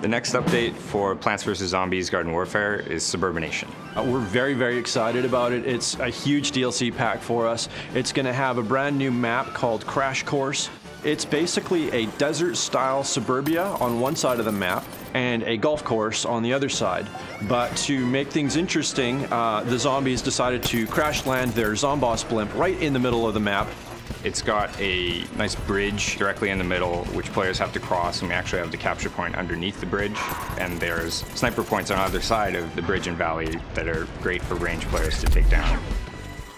The next update for Plants vs. Zombies Garden Warfare is Suburbination. Uh, we're very, very excited about it. It's a huge DLC pack for us. It's going to have a brand new map called Crash Course. It's basically a desert-style suburbia on one side of the map and a golf course on the other side. But to make things interesting, uh, the zombies decided to crash land their Zomboss blimp right in the middle of the map it's got a nice bridge directly in the middle, which players have to cross, and we actually have the capture point underneath the bridge. And there's sniper points on either side of the bridge and valley that are great for range players to take down.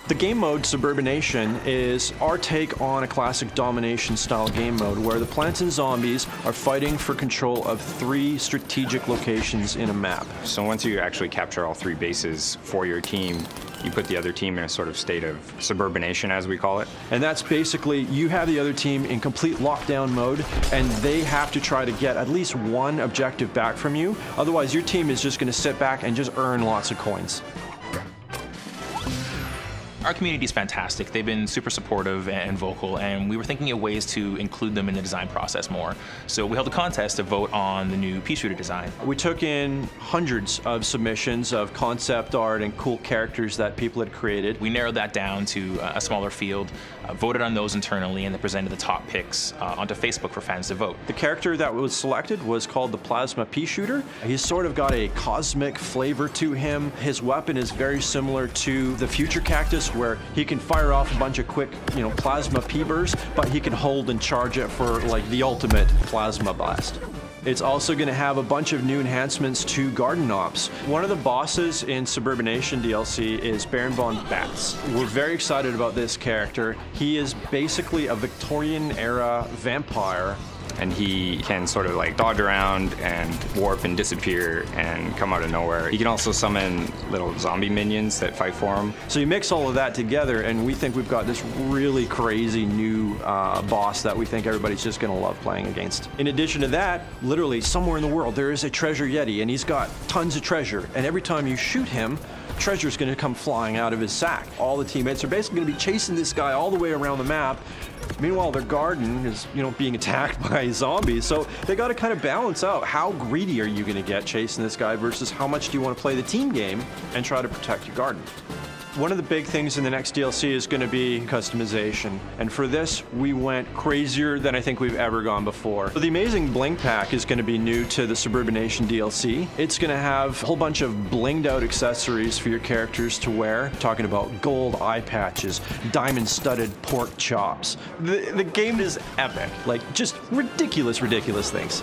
The game mode Suburbination is our take on a classic domination style game mode where the plants and zombies are fighting for control of three strategic locations in a map. So once you actually capture all three bases for your team, you put the other team in a sort of state of suburbination, as we call it. And that's basically you have the other team in complete lockdown mode, and they have to try to get at least one objective back from you. Otherwise, your team is just going to sit back and just earn lots of coins. Our community is fantastic. They've been super supportive and vocal, and we were thinking of ways to include them in the design process more. So we held a contest to vote on the new pea shooter design. We took in hundreds of submissions of concept art and cool characters that people had created. We narrowed that down to a smaller field, uh, voted on those internally, and then presented the top picks uh, onto Facebook for fans to vote. The character that was selected was called the Plasma Pea Shooter. He's sort of got a cosmic flavor to him. His weapon is very similar to the Future Cactus where he can fire off a bunch of quick, you know, plasma peebers, but he can hold and charge it for like the ultimate plasma blast. It's also going to have a bunch of new enhancements to Garden Ops. One of the bosses in Suburbination DLC is Baron von Bats. We're very excited about this character. He is basically a Victorian era vampire and he can sort of like dodge around and warp and disappear and come out of nowhere. He can also summon little zombie minions that fight for him. So you mix all of that together and we think we've got this really crazy new uh, boss that we think everybody's just gonna love playing against. In addition to that, literally somewhere in the world there is a treasure yeti and he's got tons of treasure and every time you shoot him, treasure's gonna come flying out of his sack. All the teammates are basically gonna be chasing this guy all the way around the map Meanwhile, their garden is, you know, being attacked by zombies. So they got to kind of balance out how greedy are you going to get chasing this guy versus how much do you want to play the team game and try to protect your garden. One of the big things in the next DLC is going to be customization. And for this, we went crazier than I think we've ever gone before. So the Amazing Bling Pack is going to be new to the Suburbination DLC. It's going to have a whole bunch of blinged out accessories for your characters to wear. Talking about gold eye patches, diamond studded pork chops. The, the game is epic. Like, just ridiculous, ridiculous things.